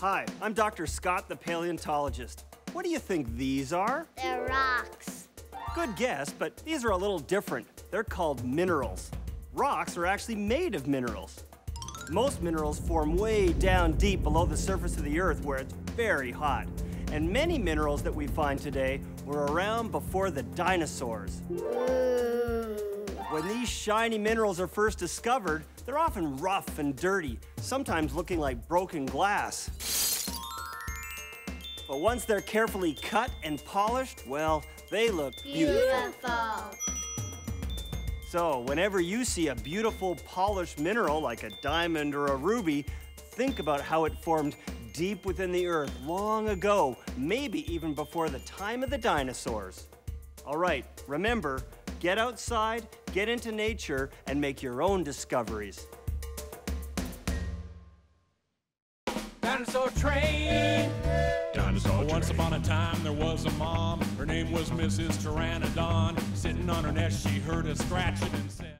Hi, I'm Dr. Scott, the paleontologist. What do you think these are? They're rocks. Good guess, but these are a little different. They're called minerals. Rocks are actually made of minerals. Most minerals form way down deep below the surface of the Earth where it's very hot. And many minerals that we find today were around before the dinosaurs. Ooh. When these shiny minerals are first discovered, they're often rough and dirty, sometimes looking like broken glass. But once they're carefully cut and polished, well, they look beautiful. Beautiful. So, whenever you see a beautiful polished mineral like a diamond or a ruby, think about how it formed deep within the earth long ago, maybe even before the time of the dinosaurs. All right, remember, get outside, get into nature, and make your own discoveries. Dinosaur train. Dinosaur Once train. upon a time, there was a mom. Her name was Mrs. Pteranodon. Sitting on her nest, she heard a scratching and said.